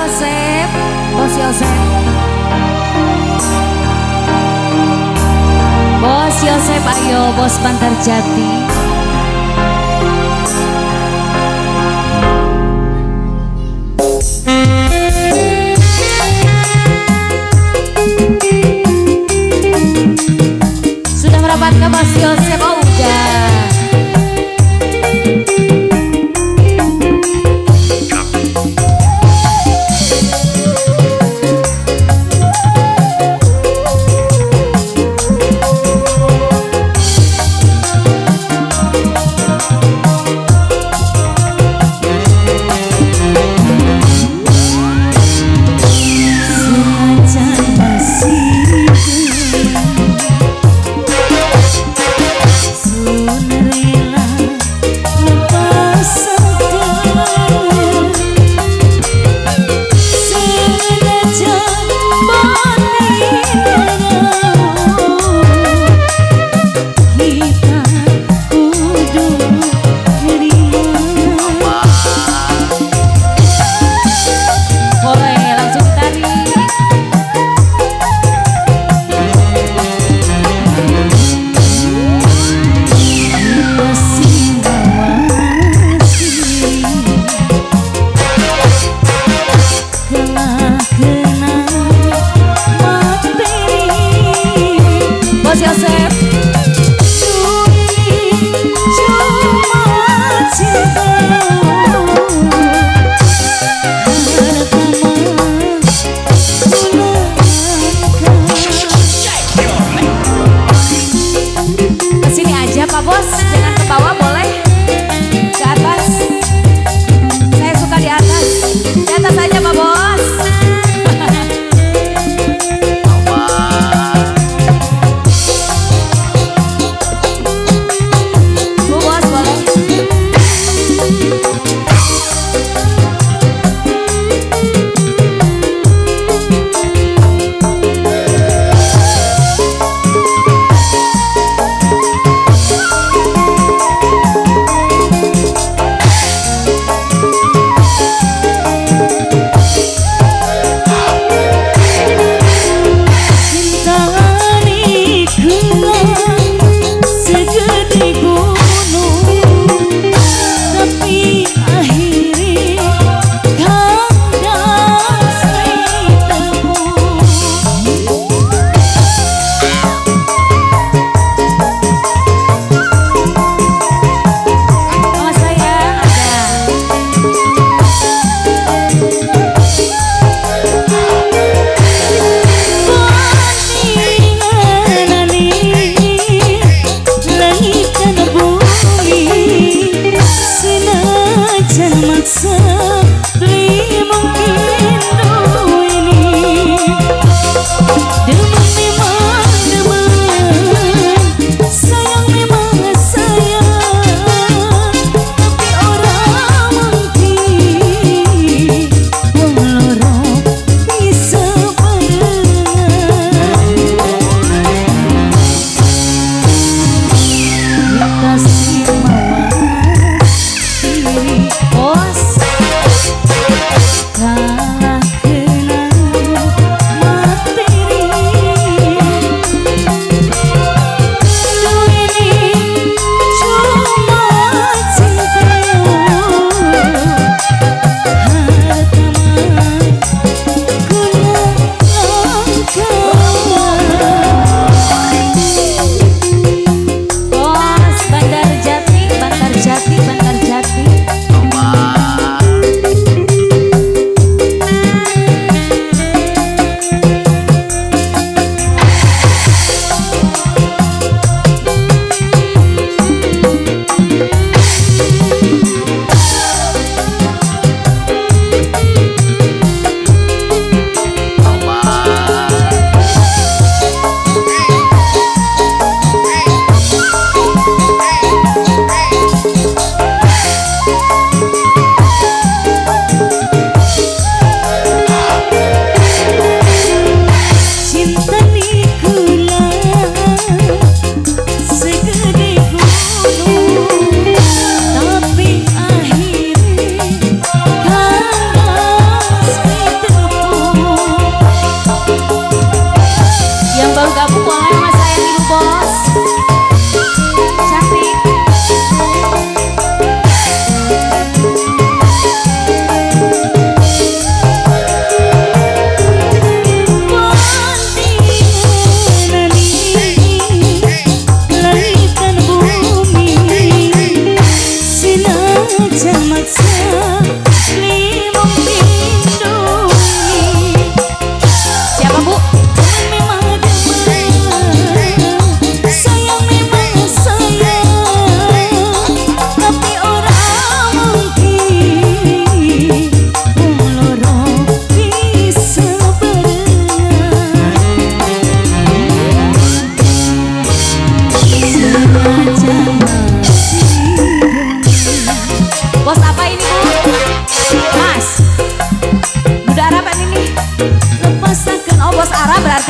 Yosep Bos Yosep Bos Yosep ayo Bos Bantar Jati Berarti